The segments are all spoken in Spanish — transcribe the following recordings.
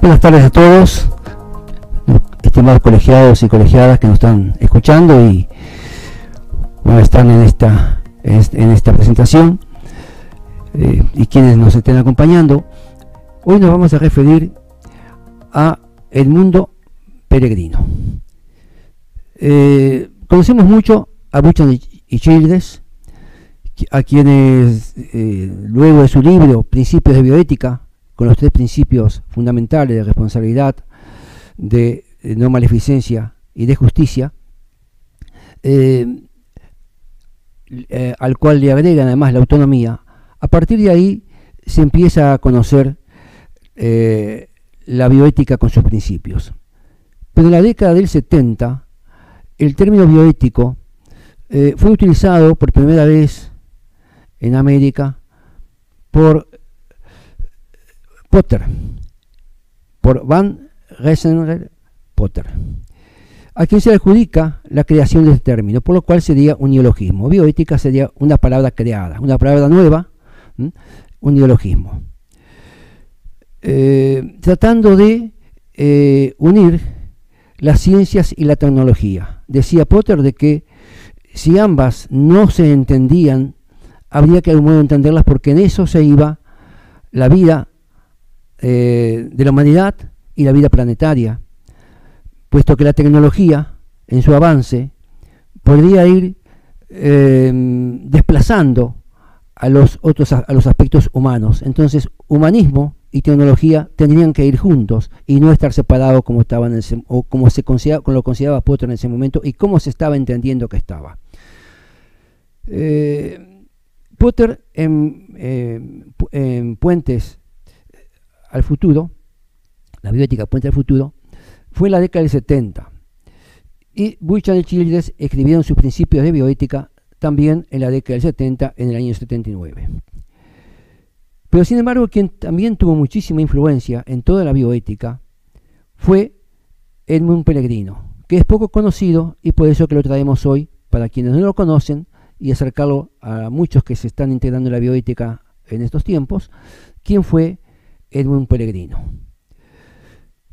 Buenas tardes a todos, estimados colegiados y colegiadas que nos están escuchando y están en esta, en esta presentación eh, y quienes nos estén acompañando. Hoy nos vamos a referir a el mundo peregrino. Eh, conocemos mucho a Buchan y Childes, a quienes eh, luego de su libro Principios de Bioética, con los tres principios fundamentales de responsabilidad, de no maleficencia y de justicia, eh, eh, al cual le agregan además la autonomía, a partir de ahí se empieza a conocer la bioética con sus principios. Pero en la década del 70, el término bioético fue utilizado por primera vez en América por Potter, por Van Resener Potter, a quien se adjudica la creación de este término, por lo cual sería un neologismo. Bioética sería una palabra creada, una palabra nueva, un neologismo. Eh, tratando de eh, unir las ciencias y la tecnología. Decía Potter de que si ambas no se entendían habría que de modo entenderlas porque en eso se iba la vida eh, de la humanidad y la vida planetaria, puesto que la tecnología, en su avance, podría ir eh, desplazando a los otros a los aspectos humanos. Entonces, humanismo y tecnología tendrían que ir juntos y no estar separados como estaban o como se lo consideraba Potter en ese momento y cómo se estaba entendiendo que estaba. Eh, Potter en, Puentes al Futuro, la bioética Puente al Futuro, fue en la década del 70. Y Buchan y Childress escribieron sus principios de bioética también en la década del 70, en el año 79. Pero sin embargo, quien también tuvo muchísima influencia en toda la bioética fue Edmund Pellegrino, que es poco conocido y por eso que lo traemos hoy, para quienes no lo conocen, y acercarlo a muchos que se están integrando en la bioética en estos tiempos, quién fue Edwin Pellegrino.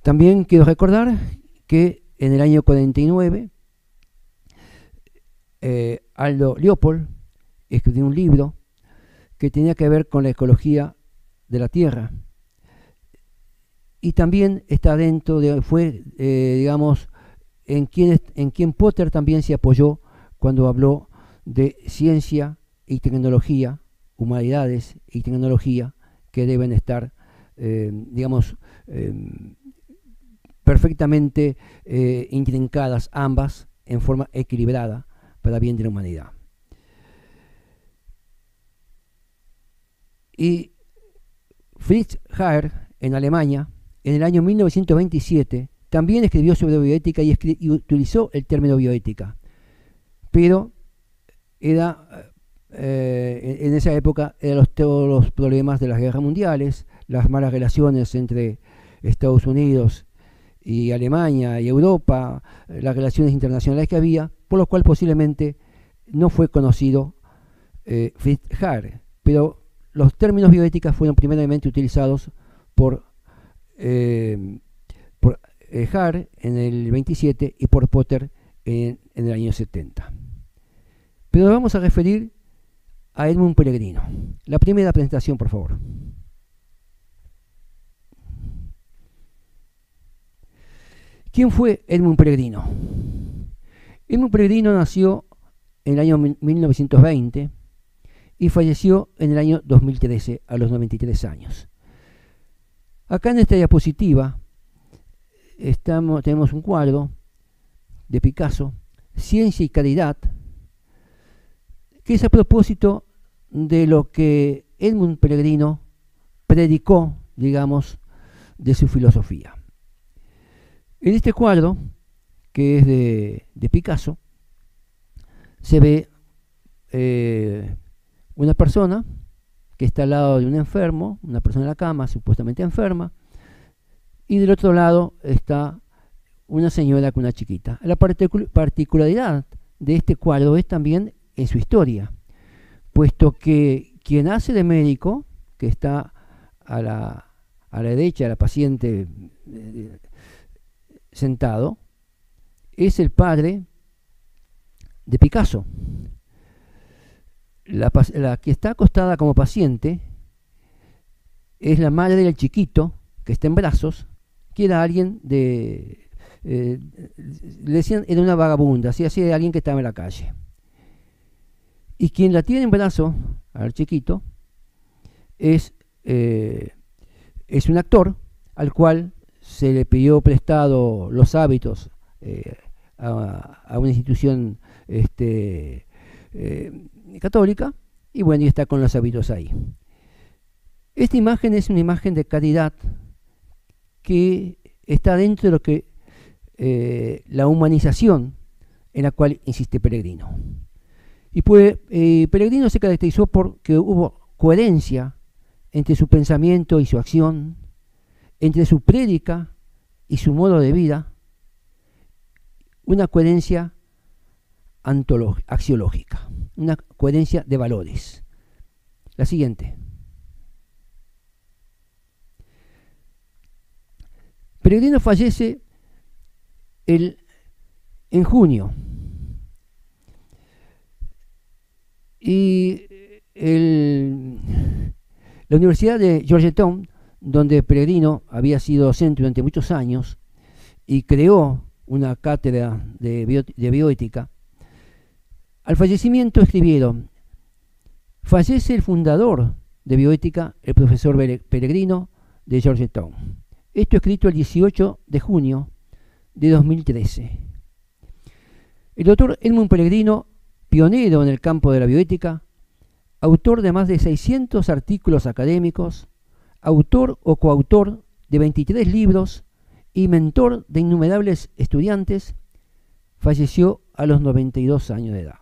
También quiero recordar que en el año 49 eh, Aldo Leopold escribió un libro que tenía que ver con la ecología de la Tierra. Y también está dentro de, fue, eh, digamos, en quien, en quien Potter también se apoyó cuando habló de ciencia y tecnología, humanidades y tecnología, que deben estar, eh, digamos, eh, perfectamente eh, intrincadas ambas en forma equilibrada para bien de la humanidad. Y Fritz Hayek, en Alemania, en el año 1927, también escribió sobre bioética y, y utilizó el término bioética, pero era, eh, en esa época, eran los, todos los problemas de las guerras mundiales, las malas relaciones entre Estados Unidos y Alemania y Europa, eh, las relaciones internacionales que había, por lo cual posiblemente no fue conocido eh, Fritz pero los términos bioéticas fueron primeramente utilizados por, eh, por en el 27 y por Potter en, en el año 70. Pero vamos a referir a Edmund Pellegrino. La primera presentación, por favor. ¿Quién fue Edmund Pellegrino? Edmund Pellegrino nació en el año 1920 y falleció en el año 2013 a los 93 años. Acá en esta diapositiva estamos, tenemos un cuadro de Picasso, Ciencia y Caridad, que es a propósito de lo que Edmund Pellegrino predicó, digamos, de su filosofía. En este cuadro, que es de, Picasso, se ve eh, una persona que está al lado de un enfermo, una persona en la cama, supuestamente enferma, y del otro lado está una señora con una chiquita. La particularidad de este cuadro es también en su historia, puesto que quien hace de médico, que está a la, a la derecha de la paciente eh, sentado, es el padre de Picasso. La, que está acostada como paciente es la madre del chiquito que está en brazos, que era alguien de... Eh, le decían, era una vagabunda, así, así alguien que estaba en la calle. Y quien la tiene en brazos, al chiquito, es, eh, es un actor al cual se le pidió prestado los hábitos eh, a, una institución este, eh, católica y bueno, y está con los hábitos ahí. Esta imagen es una imagen de caridad que está dentro de lo que la humanización en la cual insiste Peregrino. Y pues Peregrino se caracterizó porque hubo coherencia entre su pensamiento y su acción, entre su prédica y su modo de vida, una coherencia axiológica, una coherencia de valores. La siguiente. Peregrino fallece el, en junio. Y la Universidad de Georgetown, donde Peregrino había sido docente durante muchos años y creó una cátedra de, bioética, al fallecimiento escribieron, fallece el fundador de bioética, el profesor Peregrino de Georgetown. Esto escrito el 18 de junio de 2013. El doctor Edmund Peregrino, pionero en el campo de la bioética, autor de más de 600 artículos académicos, autor o coautor de 23 libros y mentor de innumerables estudiantes, falleció a los 92 años de edad.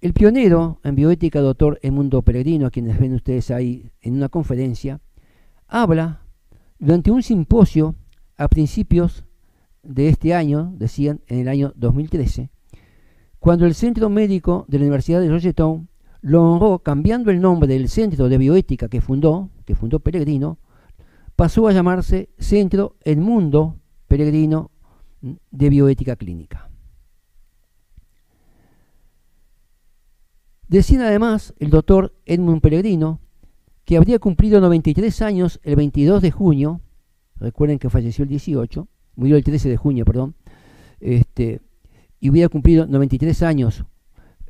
El pionero en bioética, doctor Emundo Peregrino, a quienes ven ustedes ahí en una conferencia, habla durante un simposio a principios de este año, decían en el año 2013, cuando el Centro Médico de la Universidad de Georgetown lo honró cambiando el nombre del centro de bioética que fundó, que fundó Peregrino, pasó a llamarse Centro Mundo Peregrino de Bioética Clínica. Decía además el doctor Edmund Peregrino que habría cumplido 93 años el 22 de junio, recuerden que falleció el 18, murió el 13 de junio, perdón, este, y hubiera cumplido 93 años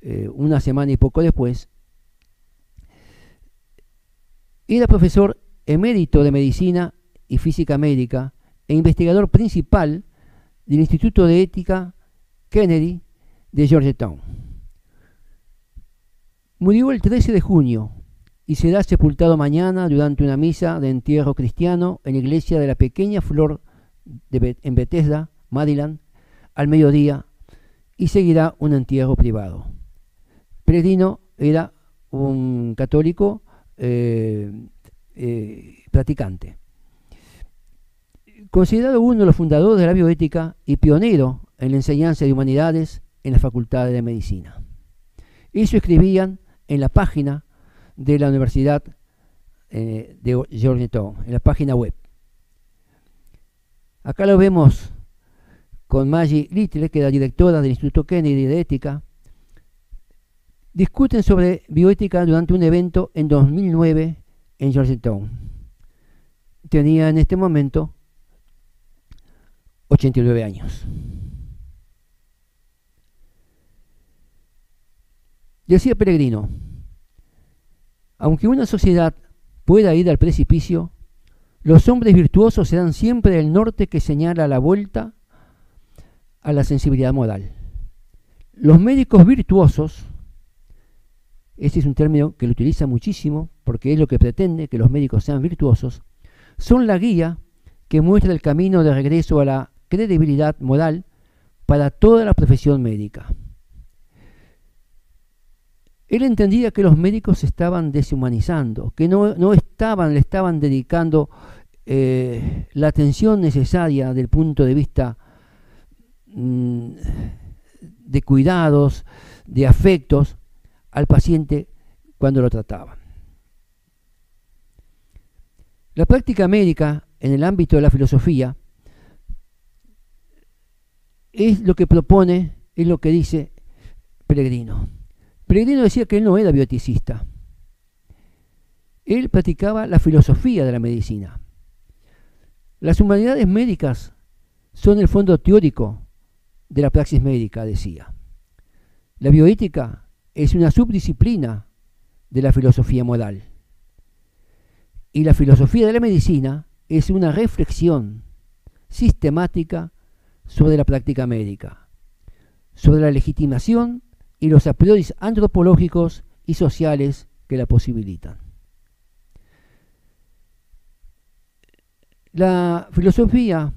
eh, una semana y poco después, era profesor emérito de Medicina y Física Médica e investigador principal del Instituto de Ética Kennedy de Georgetown. Murió el 13 de junio y será sepultado mañana durante una misa de entierro cristiano en la iglesia de la Pequeña Flor de en Bethesda, Maryland, al mediodía, y seguirá un entierro privado. Peregrino era un católico eh, eh, practicante. Considerado uno de los fundadores de la bioética y pionero en la enseñanza de humanidades en la Facultad de Medicina. Eso escribían en la página de la Universidad eh, de Georgetown, en la página web. Acá lo vemos con Maggie Little, que era directora del Instituto Kennedy de Ética, discuten sobre bioética durante un evento en 2009 en Georgetown. Tenía en este momento 89 años. Decía Peregrino, aunque una sociedad pueda ir al precipicio, los hombres virtuosos serán siempre el norte que señala la vuelta a la sensibilidad moral. Los médicos virtuosos este es un término que lo utiliza muchísimo porque es lo que pretende que los médicos sean virtuosos, son la guía que muestra el camino de regreso a la credibilidad moral para toda la profesión médica. Él entendía que los médicos se estaban deshumanizando, que no, estaban, le estaban dedicando eh, la atención necesaria del punto de vista mm, de cuidados, de afectos, al paciente cuando lo trataban. La práctica médica en el ámbito de la filosofía es lo que propone, es lo que dice Peregrino. Peregrino decía que él no era bioticista. Él practicaba la filosofía de la medicina. Las humanidades médicas son el fondo teórico de la praxis médica, decía. La bioética es una subdisciplina de la filosofía moral. Y la filosofía de la medicina es una reflexión sistemática sobre la práctica médica, sobre la legitimación y los a priori antropológicos y sociales que la posibilitan. La filosofía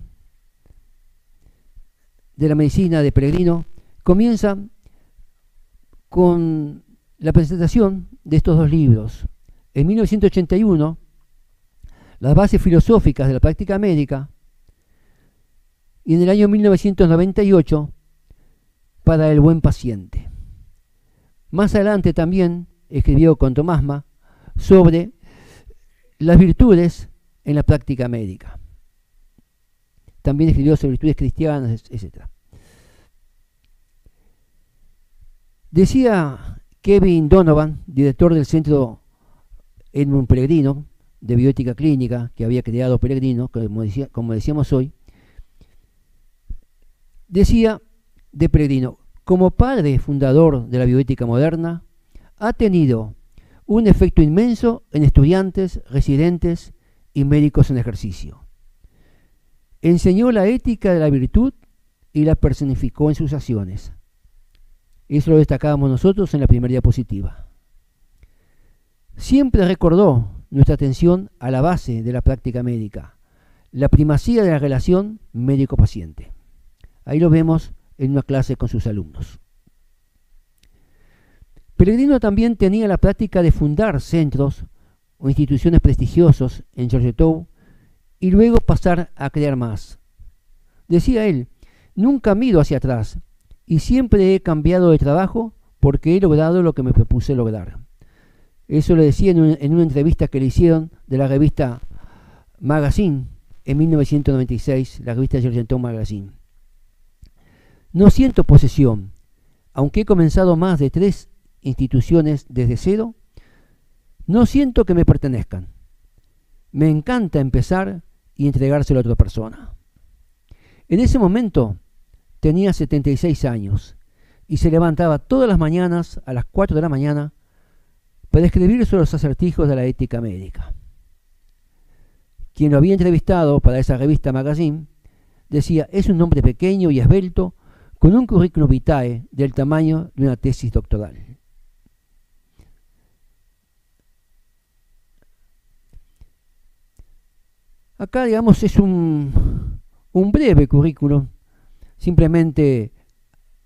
de la medicina de Peregrino comienza con la presentación de estos dos libros. En 1981, las bases filosóficas de la práctica médica, y en el año 1998, para el buen paciente. Más adelante también escribió con Tomásma sobre las virtudes en la práctica médica. También escribió sobre virtudes cristianas, etc. Decía Kevin Donovan, director del Centro Edmund Peregrino de Bioética Clínica, que había creado Peregrino, como, como decíamos hoy, decía de Peregrino, como padre fundador de la bioética moderna, ha tenido un efecto inmenso en estudiantes, residentes y médicos en ejercicio. Enseñó la ética de la virtud y la personificó en sus acciones. Eso lo destacábamos nosotros en la primera diapositiva. Siempre recordó nuestra atención a la base de la práctica médica, la primacía de la relación médico-paciente. Ahí lo vemos en una clase con sus alumnos. Pellegrino también tenía la práctica de fundar centros o instituciones prestigiosos en Georgetown y luego pasar a crear más. Decía él, nunca miro hacia atrás y siempre he cambiado de trabajo porque he logrado lo que me propuse lograr. Eso le decía en, una entrevista que le hicieron de la revista Magazine en 1996, la revista Georgetown Magazine. No siento posesión, aunque he comenzado más de tres instituciones desde cero, no siento que me pertenezcan. Me encanta empezar y entregárselo a otra persona. En ese momento tenía 76 años y se levantaba todas las mañanas a las 4 de la mañana para escribir sobre los acertijos de la ética médica. Quien lo había entrevistado para esa revista Magazine decía, es un hombre pequeño y esbelto con un currículum vitae del tamaño de una tesis doctoral. Acá, digamos, es un, breve currículum, simplemente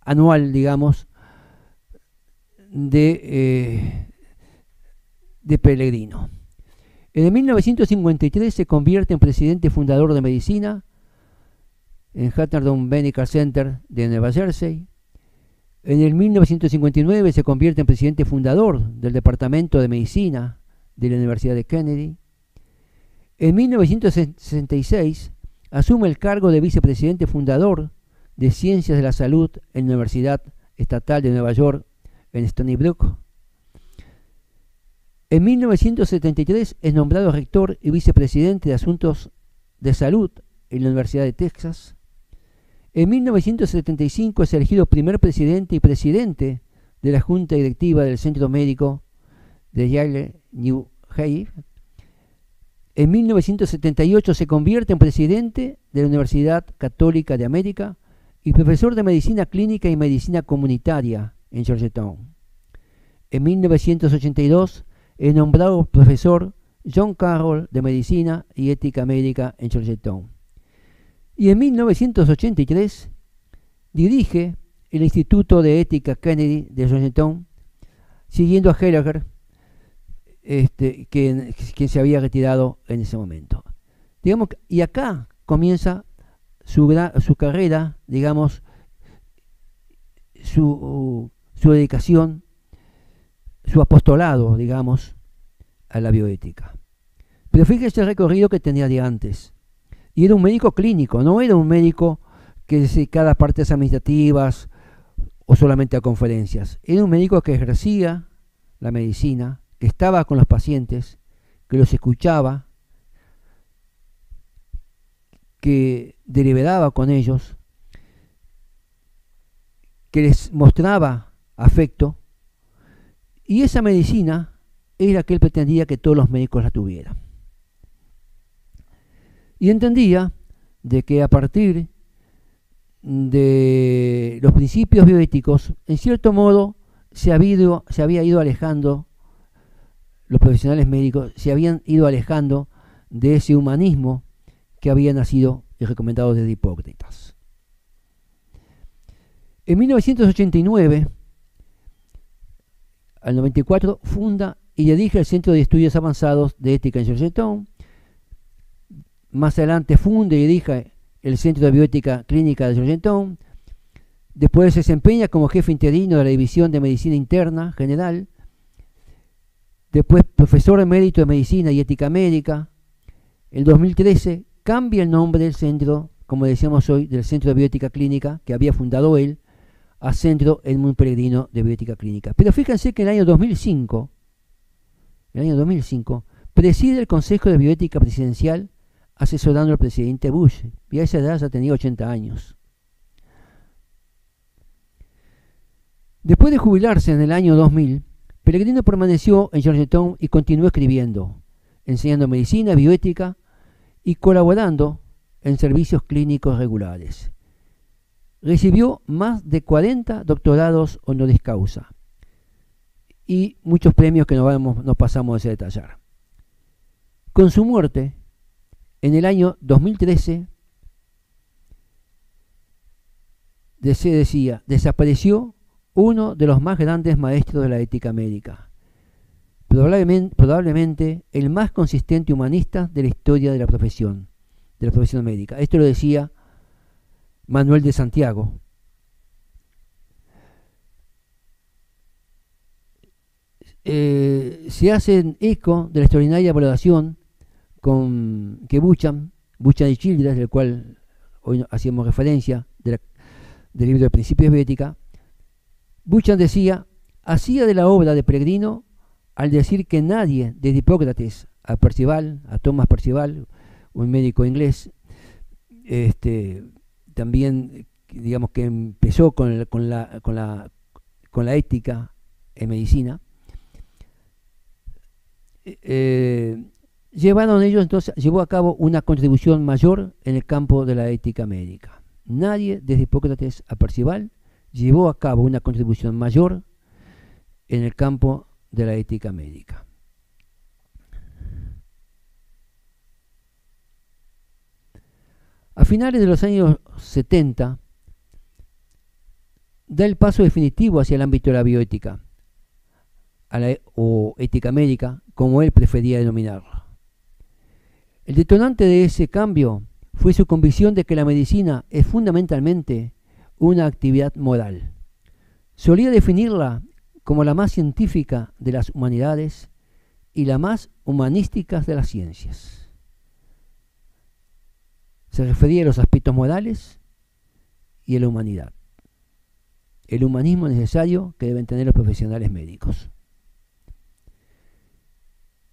anual, digamos, de, eh, de Pellegrino. En 1953 se convierte en presidente fundador de medicina en Hunterdon Medical Center de Nueva Jersey. En el 1959 se convierte en presidente fundador del Departamento de Medicina de la Universidad de Kennedy. En 1966 asume el cargo de vicepresidente fundador de Ciencias de la Salud en la Universidad Estatal de Nueva York en Stony Brook. En 1973 es nombrado rector y vicepresidente de Asuntos de Salud en la Universidad de Texas. En 1975 es elegido primer presidente y presidente de la Junta Directiva del Centro Médico de Yale New Haven en 1978 se convierte en presidente de la Universidad Católica de América y profesor de medicina clínica y medicina comunitaria en Georgetown. En 1982 es nombrado profesor John Carroll de Medicina y Ética Médica en Georgetown. Y en 1983 dirige el Instituto de Ética Kennedy de Georgetown, siguiendo a Helliger este, que, se había retirado en ese momento. Digamos, y acá comienza su, su carrera, digamos, su, su dedicación, su apostolado, digamos, a la bioética. Pero fíjese el recorrido que tenía de antes. Y era un médico clínico, no era un médico que se dedicara a partes administrativas o solamente a conferencias. Era un médico que ejercía la medicina, que estaba con los pacientes, que los escuchaba, que deliberaba con ellos, que les mostraba afecto, y esa medicina era que él pretendía que todos los médicos la tuvieran. Y entendía de que a partir de los principios bioéticos, en cierto modo, se, se había ido alejando, los profesionales médicos se habían ido alejando de ese humanismo que había nacido y recomendado desde Hipócritas. En 1989, al 94, funda y dirige el Centro de Estudios Avanzados de Ética en Georgetown. Más adelante funda y dirige el Centro de Bioética Clínica de Georgetown. Después se desempeña como jefe interino de la División de Medicina Interna General. Después profesor emérito de Medicina y Ética Médica. El 2013 cambia el nombre del centro, como decíamos hoy, del Centro de Bioética Clínica que había fundado él, a Centro Edmund Peregrino de Bioética Clínica. Pero fíjense que en el año 2005, en el año 2005, preside el Consejo de Bioética Presidencial asesorando al presidente Bush. Y a esa edad ya tenía 80 años. Después de jubilarse en el año 2000, Pellegrino permaneció en Georgetown y continuó escribiendo, enseñando medicina, bioética y colaborando en servicios clínicos regulares. Recibió más de 40 doctorados honoris causa y muchos premios que no, vamos, no pasamos a detallar. Con su muerte, en el año 2013, se decía, desapareció uno de los más grandes maestros de la ética médica, probablemente, probablemente el más consistente humanista de la historia de la profesión, de la profesión médica. Esto lo decía Manuel de Santiago. Eh, se hace eco de la extraordinaria valoración con que Buchan, Buchan y Childress, del cual hoy hacíamos referencia, del libro de Principios de Ética, Buchan decía, hacía de la obra de Peregrino al decir que nadie, desde Hipócrates a Percival, a Thomas Percival, un médico inglés, este, también digamos que empezó con, la ética en medicina, eh, llevaron ellos entonces, llevó a cabo una contribución mayor en el campo de la ética médica. Nadie, desde Hipócrates a Percival, llevó a cabo una contribución mayor en el campo de la ética médica. A finales de los años 70, da el paso definitivo hacia el ámbito de la bioética, o ética médica, como él prefería denominarlo. El detonante de ese cambio fue su convicción de que la medicina es fundamentalmente una actividad moral. Solía definirla como la más científica de las humanidades y la más humanística de las ciencias. Se refería a los aspectos morales y a la humanidad. El humanismo necesario que deben tener los profesionales médicos.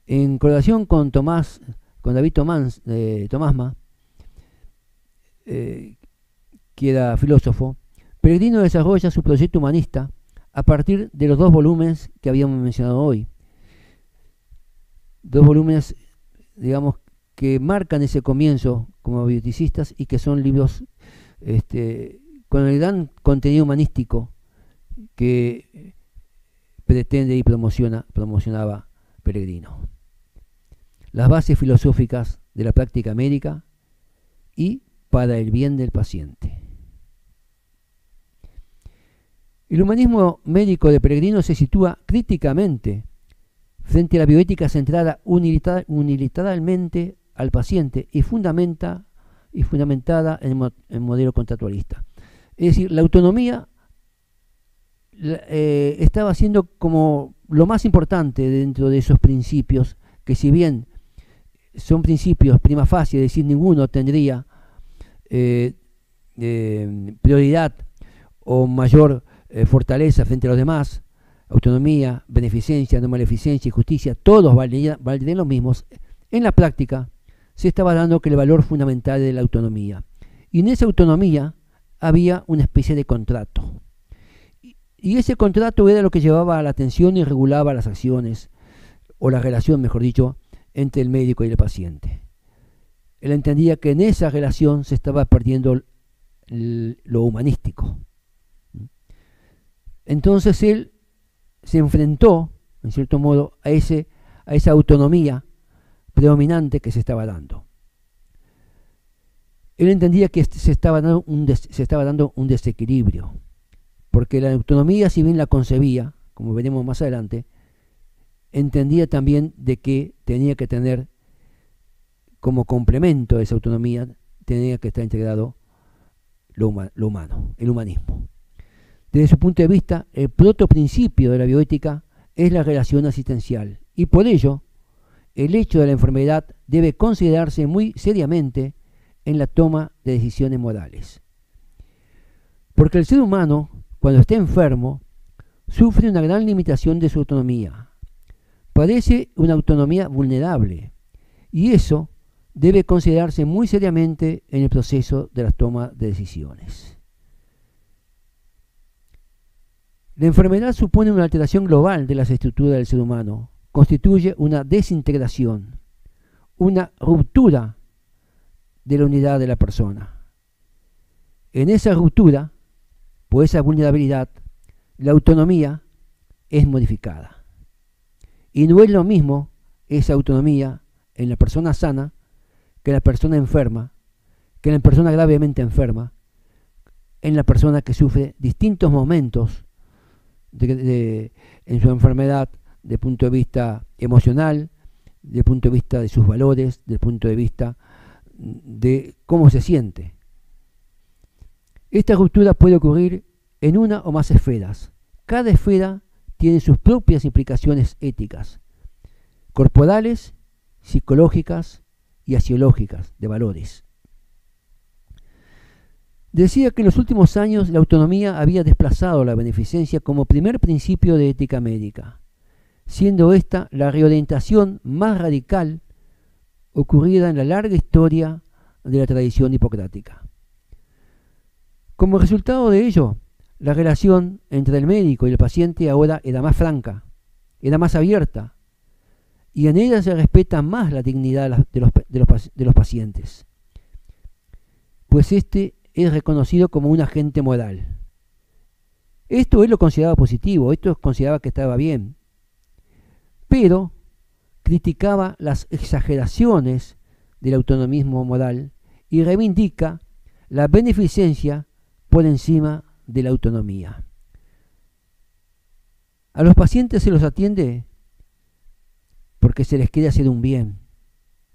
En colaboración con Tomás, con David Tomás, eh, Tomásma, eh, que era filósofo, Peregrino desarrolla su proyecto humanista a partir de los dos volúmenes que habíamos mencionado hoy. Dos volúmenes, digamos, que marcan ese comienzo como bioticistas y que son libros este, con el gran contenido humanístico que pretende y promociona, promocionaba Peregrino. Las bases filosóficas de la práctica médica y para el bien del paciente. El humanismo médico de Peregrino se sitúa críticamente frente a la bioética centrada unilateralmente al paciente y, fundamenta, y fundamentada en el modelo contractualista. Es decir, la autonomía eh, estaba siendo como lo más importante dentro de esos principios que si bien son principios prima facie, es decir, ninguno tendría eh, prioridad o mayor eh, fortaleza frente a los demás, autonomía, beneficencia, no maleficencia y justicia, todos valdrían, los mismos, en la práctica se estaba dando que el valor fundamental de la autonomía. Y en esa autonomía había una especie de contrato. Y ese contrato era lo que llevaba a la atención y regulaba las acciones, o la relación, mejor dicho, entre el médico y el paciente. Él entendía que en esa relación se estaba perdiendo lo humanístico. Entonces él se enfrentó, en cierto modo, a, ese, a esa autonomía predominante que se estaba dando. Él entendía que se estaba dando un, se estaba dando un desequilibrio, porque la autonomía, si bien la concebía, como veremos más adelante, entendía también de que tenía que tener como complemento de esa autonomía, tenía que estar integrado lo, humano, el humanismo. Desde su punto de vista, el proto principio de la bioética es la relación asistencial y por ello el hecho de la enfermedad debe considerarse muy seriamente en la toma de decisiones morales. Porque el ser humano, cuando está enfermo, sufre una gran limitación de su autonomía. Padece una autonomía vulnerable y eso debe considerarse muy seriamente en el proceso de la toma de decisiones. La enfermedad supone una alteración global de las estructuras del ser humano, constituye una desintegración, una ruptura de la unidad de la persona. En esa ruptura, por esa vulnerabilidad, la autonomía es modificada. Y no es lo mismo esa autonomía en la persona sana que la persona enferma, que en la persona gravemente enferma, en la persona que sufre distintos momentos en su enfermedad de punto de vista emocional, de punto de vista de sus valores, del punto de vista de cómo se siente. Esta ruptura puede ocurrir en una o más esferas. Cada esfera tiene sus propias implicaciones éticas, corporales, psicológicas y asiológicas, de valores. Decía que en los últimos años la autonomía había desplazado la beneficencia como primer principio de ética médica, siendo esta la reorientación más radical ocurrida en la larga historia de la tradición hipocrática. Como resultado de ello, la relación entre el médico y el paciente ahora era más franca, era más abierta, y en ella se respeta más la dignidad de los, de los pacientes, pues este es reconocido como un agente moral. Esto él lo consideraba positivo, esto consideraba que estaba bien, pero criticaba las exageraciones del autonomismo moral y reivindica la beneficencia por encima de la autonomía. A los pacientes se los atiende porque se les quiere hacer un bien,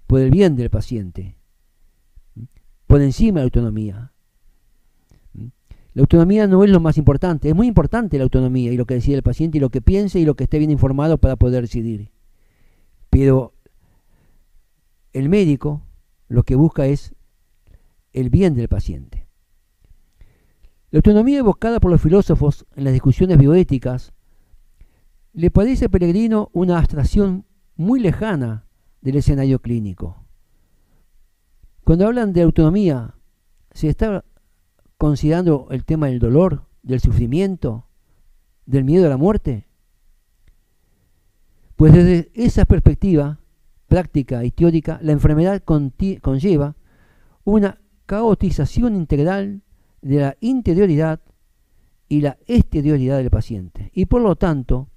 por el bien del paciente, por encima de la autonomía. La autonomía no es lo más importante, es muy importante la autonomía y lo que decide el paciente y lo que piense y lo que esté bien informado para poder decidir. Pero el médico lo que busca es el bien del paciente. La autonomía evocada por los filósofos en las discusiones bioéticas le parece a Peregrino una abstracción muy lejana del escenario clínico. Cuando hablan de autonomía, se está considerando el tema del dolor, del sufrimiento, del miedo a la muerte? Pues desde esa perspectiva práctica y teórica, la enfermedad conlleva una caotización integral de la interioridad y la exterioridad del paciente, y por lo tanto,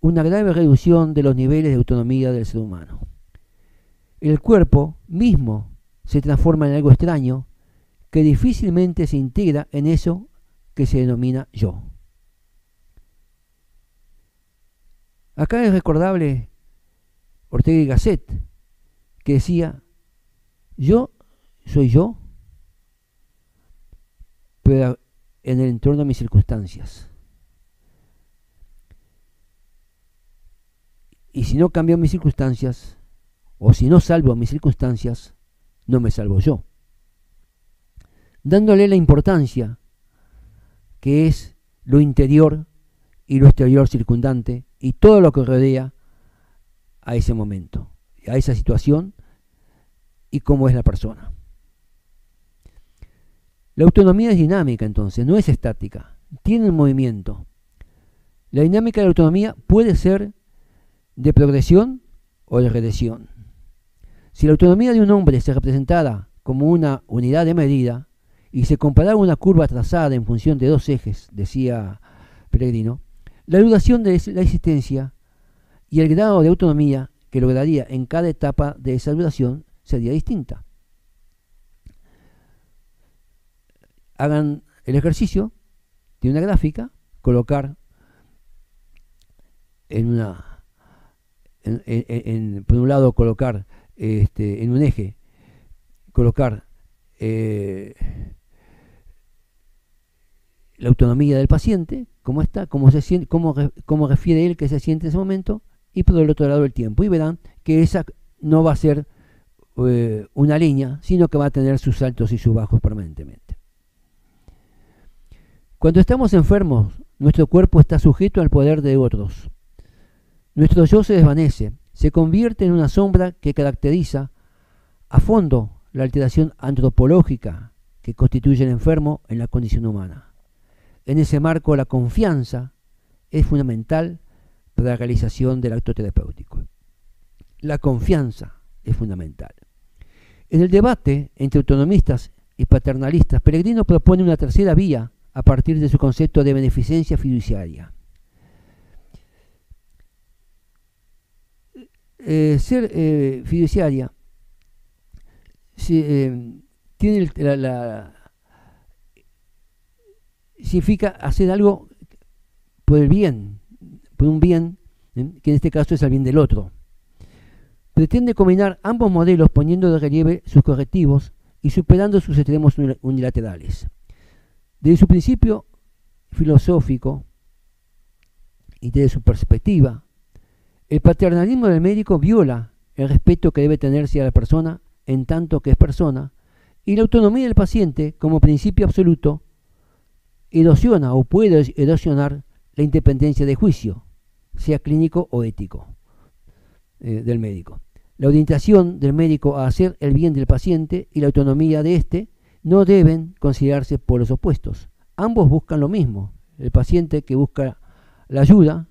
una grave reducción de los niveles de autonomía del ser humano. El cuerpo mismo se transforma en algo extraño que difícilmente se integra en eso que se denomina yo. Acá es recordable Ortega y Gasset, que decía, yo soy yo, pero en el entorno de mis circunstancias. Y si no cambio mis circunstancias, o si no salvo mis circunstancias, no me salvo yo. Dándole la importancia que es lo interior y lo exterior circundante y todo lo que rodea a ese momento, a esa situación y cómo es la persona. La autonomía es dinámica entonces, no es estática, tiene un movimiento. La dinámica de la autonomía puede ser de progresión o de regresión. Si la autonomía de un hombre se representada como una unidad de medida y se comparara una curva trazada en función de dos ejes, decía Peregrino, la duración de la existencia y el grado de autonomía que lograría en cada etapa de esa duración sería distinta. Hagan el ejercicio de una gráfica, colocar en una, por un lado colocar este, en un eje, colocar eh, la autonomía del paciente, cómo está, cómo, se siente, cómo, cómo refiere él que se siente en ese momento, y por el otro lado el tiempo. Y verán que esa no va a ser eh, una línea, sino que va a tener sus altos y sus bajos permanentemente. Cuando estamos enfermos, nuestro cuerpo está sujeto al poder de otros. Nuestro yo se desvanece, se convierte en una sombra que caracteriza a fondo la alteración antropológica que constituye el enfermo en la condición humana. En ese marco, la confianza es fundamental para la realización del acto terapéutico. La confianza es fundamental. En el debate entre autonomistas y paternalistas, Peregrino propone una tercera vía a partir de su concepto de beneficencia fiduciaria. Eh, ser eh, fiduciaria eh, tiene la, significa hacer algo por el bien, por un bien, que en este caso es el bien del otro. Pretende combinar ambos modelos poniendo de relieve sus correctivos y superando sus extremos unilaterales. Desde su principio filosófico y desde su perspectiva, el paternalismo del médico viola el respeto que debe tenerse a la persona en tanto que es persona, y la autonomía del paciente como principio absoluto erosiona o puede erosionar la independencia de juicio, sea clínico o ético, eh, del médico. La orientación del médico a hacer el bien del paciente y la autonomía de éste no deben considerarse por los opuestos. Ambos buscan lo mismo. El paciente que busca la ayuda,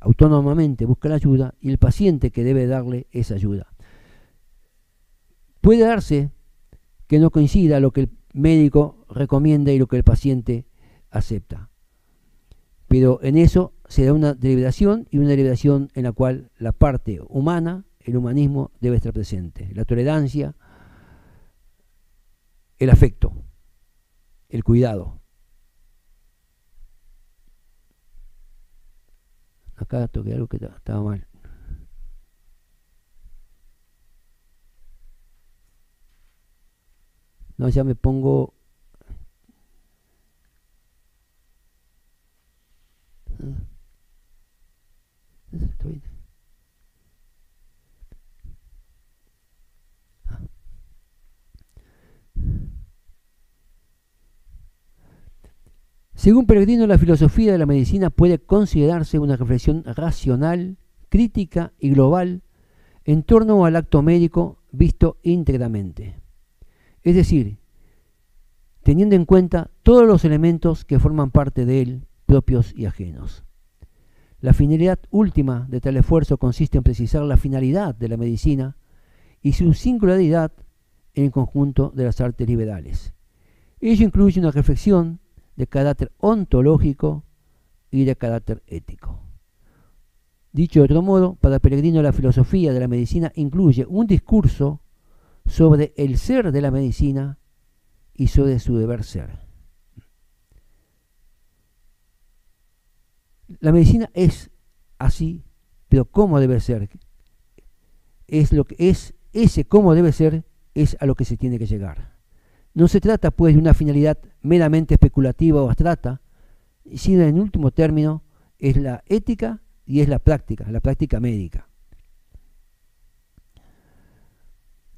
autónomamente busca la ayuda, y el paciente que debe darle esa ayuda. Puede darse que no coincida lo que el médico recomienda y lo que el paciente acepta. Pero en eso se da una deliberación y una deliberación en la cual la parte humana, el humanismo, debe estar presente. La tolerancia, el afecto, el cuidado. Acá toqué algo que estaba mal. No, ya me pongo... Según Peregrino, la filosofía de la medicina puede considerarse una reflexión racional, crítica y global en torno al acto médico visto íntegramente. Es decir, teniendo en cuenta todos los elementos que forman parte de él, propios y ajenos. La finalidad última de tal esfuerzo consiste en precisar la finalidad de la medicina y su singularidad en el conjunto de las artes liberales. Ello incluye una reflexión de carácter ontológico y de carácter ético. Dicho de otro modo, para Peregrino la filosofía de la medicina incluye un discurso sobre el ser de la medicina y sobre su deber ser. La medicina es así, pero cómo debe ser. Es lo que es ese cómo debe ser es a lo que se tiene que llegar. No se trata pues de una finalidad meramente especulativa o abstracta, sino en último término es la ética y es la práctica, la práctica médica.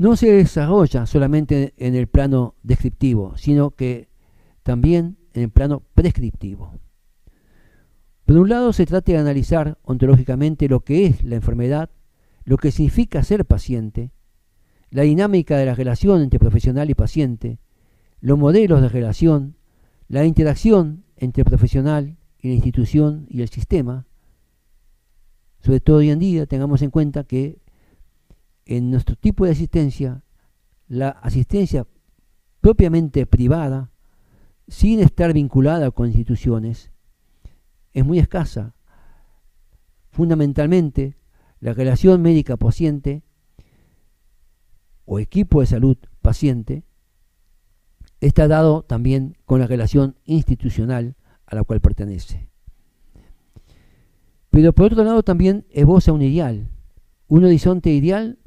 no se desarrolla solamente en el plano descriptivo, sino que también en el plano prescriptivo. Por un lado, se trata de analizar ontológicamente lo que es la enfermedad, lo que significa ser paciente, la dinámica de la relación entre profesional y paciente, los modelos de relación, la interacción entre profesional y la institución y el sistema. Sobre todo hoy en día, tengamos en cuenta que en nuestro tipo de asistencia, la asistencia propiamente privada, sin estar vinculada con instituciones, es muy escasa. Fundamentalmente, la relación médica-paciente o equipo de salud paciente está dado también con la relación institucional a la cual pertenece. Pero por otro lado también esboza un ideal, un horizonte ideal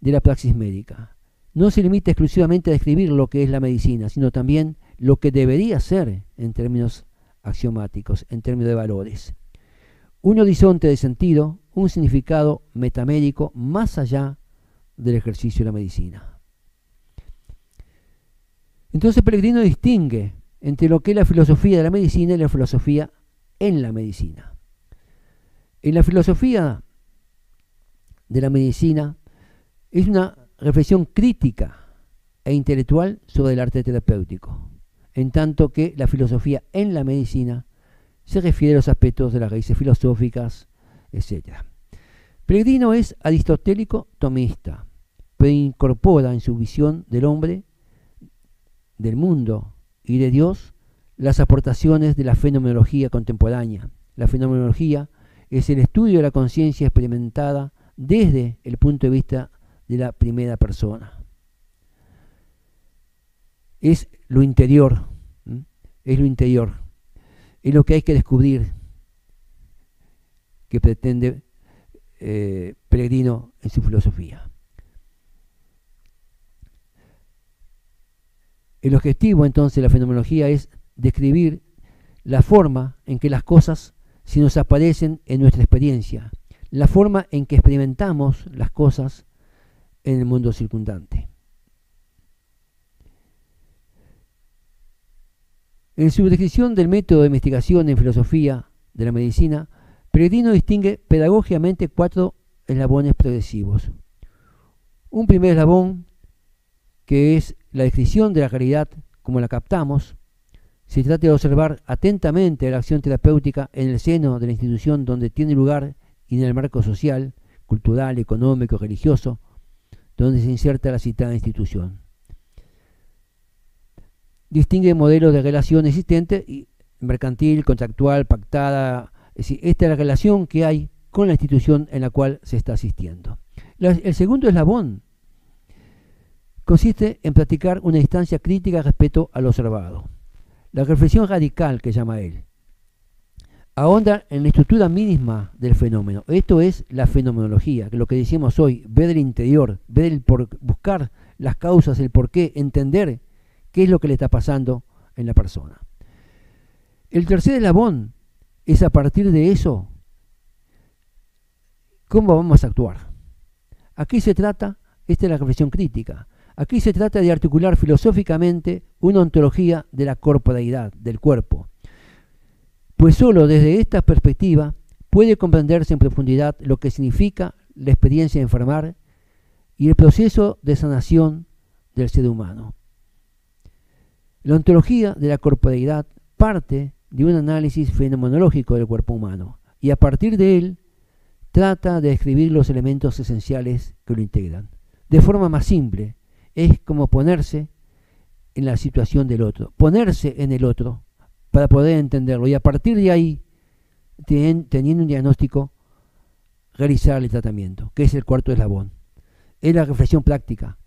de la praxis médica. No se limita exclusivamente a describir lo que es la medicina, sino también lo que debería ser en términos axiomáticos, en términos de valores. Un horizonte de sentido, un significado metamédico más allá del ejercicio de la medicina. Entonces Pellegrino distingue entre lo que es la filosofía de la medicina y la filosofía en la medicina. En la filosofía de la medicina es una reflexión crítica e intelectual sobre el arte terapéutico, en tanto que la filosofía en la medicina se refiere a los aspectos de las raíces filosóficas, etc. Pellegrino es aristotélico tomista, pero incorpora en su visión del hombre, del mundo y de Dios las aportaciones de la fenomenología contemporánea. La fenomenología es el estudio de la conciencia experimentada desde el punto de vista de la primera persona. Es lo interior, es lo interior, es lo que hay que descubrir que pretende eh, Peregrino en su filosofía. El objetivo entonces de la fenomenología es describir la forma en que las cosas se nos aparecen en nuestra experiencia, la forma en que experimentamos las cosas en el mundo circundante. En su descripción del método de investigación en filosofía de la medicina, Peregrino distingue pedagógicamente cuatro eslabones progresivos. Un primer eslabón, que es la descripción de la realidad como la captamos, se trata de observar atentamente la acción terapéutica en el seno de la institución donde tiene lugar y en el marco social, cultural, económico, religioso, donde se inserta la citada institución. Distingue modelos de relación existente, y mercantil, contractual, pactada. Es decir, esta es la relación que hay con la institución en la cual se está asistiendo. el segundo eslabón consiste en practicar una distancia crítica respecto al observado. La reflexión radical que llama él ahonda en la estructura mínima del fenómeno. Esto es la fenomenología, que lo que decimos hoy, ver el interior, ver el por, buscar las causas, el por qué, entender qué es lo que le está pasando en la persona. El tercer eslabón es a partir de eso, ¿cómo vamos a actuar? Aquí se trata, esta es la reflexión crítica, aquí se trata de articular filosóficamente una ontología de la corporeidad, del cuerpo, pues solo desde esta perspectiva puede comprenderse en profundidad lo que significa la experiencia de enfermar y el proceso de sanación del ser humano. La ontología de la corporeidad parte de un análisis fenomenológico del cuerpo humano y a partir de él trata de describir los elementos esenciales que lo integran. De forma más simple, es como ponerse en la situación del otro, ponerse en el otro para poder entenderlo y a partir de ahí, teniendo un diagnóstico, realizar el tratamiento, que es el cuarto eslabón. Es la reflexión práctica,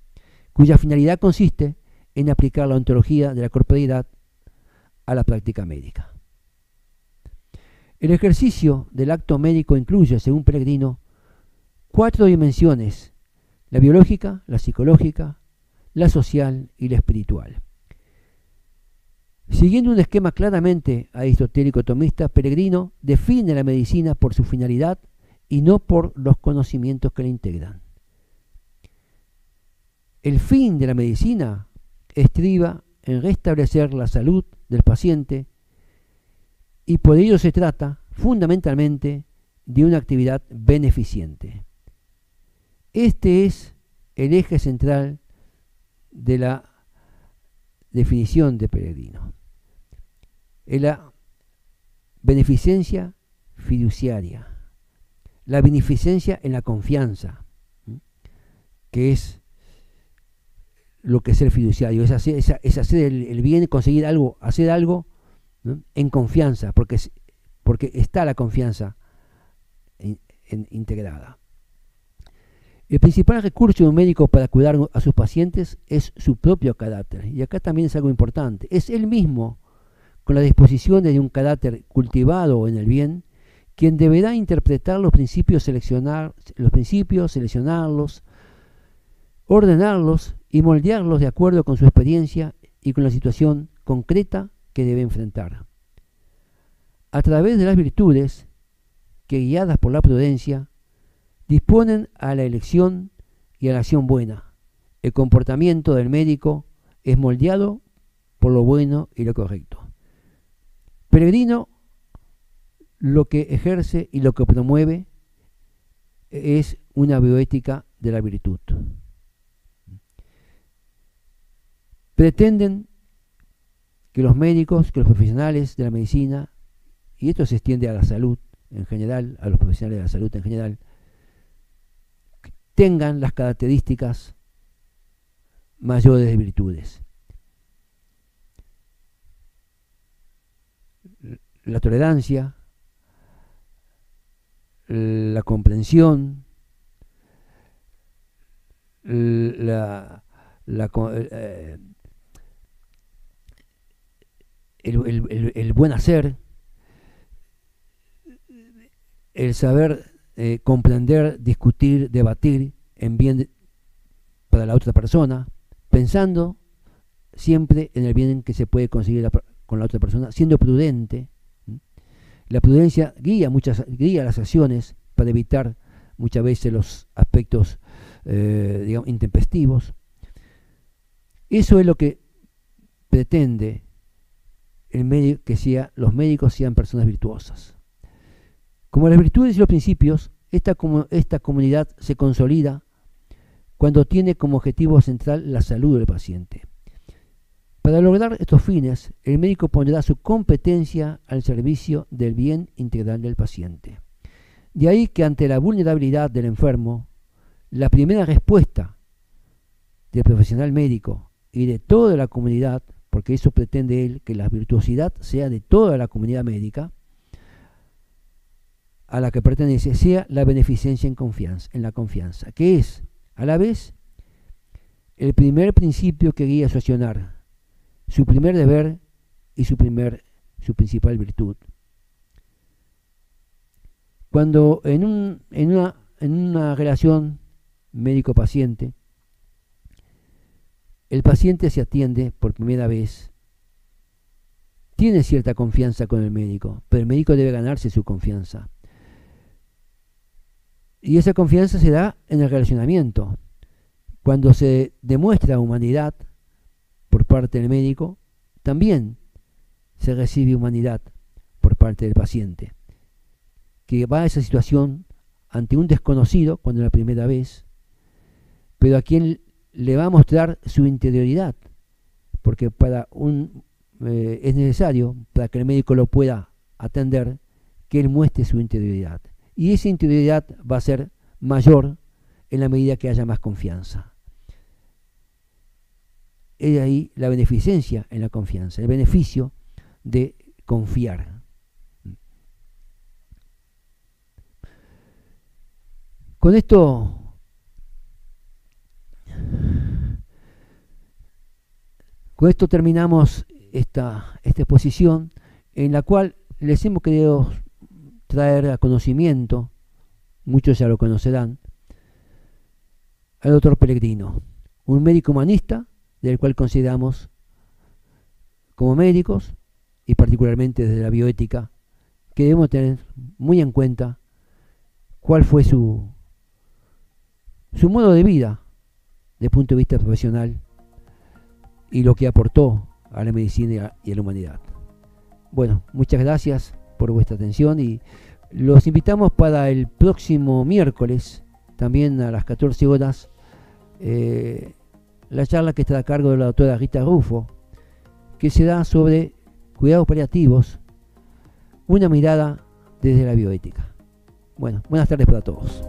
cuya finalidad consiste en aplicar la ontología de la corporalidad a la práctica médica. El ejercicio del acto médico incluye, según Peregrino, cuatro dimensiones, la biológica, la psicológica, la social y la espiritual. Siguiendo un esquema claramente aristotélico tomista, Peregrino define la medicina por su finalidad y no por los conocimientos que la integran. El fin de la medicina estriba en restablecer la salud del paciente y por ello se trata fundamentalmente de una actividad beneficiente. Este es el eje central de la definición de peregrino. Es la beneficencia fiduciaria, la beneficencia en la confianza, que es lo que es el fiduciario, es hacer, el, bien, conseguir algo, hacer algo en confianza, porque, porque está la confianza integrada. El principal recurso de un médico para cuidar a sus pacientes es su propio carácter. Y acá también es algo importante. Es él mismo, con la disposición de un carácter cultivado en el bien, quien deberá interpretar los principios, seleccionar, los principios, seleccionarlos, ordenarlos y moldearlos de acuerdo con su experiencia y con la situación concreta que debe enfrentar. A través de las virtudes, que guiadas por la prudencia, disponen a la elección y a la acción buena. El comportamiento del médico es moldeado por lo bueno y lo correcto. Peregrino lo que ejerce y lo que promueve es una bioética de la virtud. Pretenden que los médicos, que los profesionales de la medicina, y esto se extiende a la salud en general, a los profesionales de la salud en general, tengan las características mayores de virtudes. La tolerancia, la comprensión, la, eh, el, buen hacer, el saber eh, comprender, discutir, debatir en bien para la otra persona, pensando siempre en el bien que se puede conseguir con la otra persona, siendo prudente. La prudencia guía, muchas, guía las acciones para evitar muchas veces los aspectos eh, digamos, intempestivos. Eso es lo que pretende el que sea, los médicos sean personas virtuosas. Como las virtudes y los principios, esta, esta comunidad se consolida cuando tiene como objetivo central la salud del paciente. Para lograr estos fines, el médico pondrá su competencia al servicio del bien integral del paciente. De ahí que ante la vulnerabilidad del enfermo, la primera respuesta del profesional médico y de toda la comunidad, porque eso pretende él, que la virtuosidad sea de toda la comunidad médica, a la que pertenece sea la beneficencia en, confianza, en la confianza, que es, a la vez, el primer principio que guía su accionar, su primer deber y su, primer, su principal virtud. Cuando en, un, en, una, en una relación médico-paciente, el paciente se atiende por primera vez, tiene cierta confianza con el médico, pero el médico debe ganarse su confianza. Y esa confianza se da en el relacionamiento. Cuando se demuestra humanidad por parte del médico, también se recibe humanidad por parte del paciente, que va a esa situación ante un desconocido cuando es la primera vez, pero a quien le va a mostrar su interioridad, porque para un eh, es necesario para que el médico lo pueda atender que él muestre su interioridad. Y esa interioridad va a ser mayor en la medida que haya más confianza. Es ahí la beneficencia en la confianza, el beneficio de confiar. Con esto con esto terminamos esta, exposición en la cual les hemos querido traer a conocimiento, muchos ya lo conocerán, al doctor Pellegrino, un médico humanista del cual consideramos como médicos y particularmente desde la bioética que debemos tener muy en cuenta cuál fue su, su modo de vida desde el punto de vista profesional y lo que aportó a la medicina y a la humanidad. Bueno, muchas gracias por vuestra atención y los invitamos para el próximo miércoles, también a las 14 horas, eh, la charla que está a cargo de la doctora Rita Rufo, que se da sobre cuidados paliativos, una mirada desde la bioética. Bueno, buenas tardes para todos.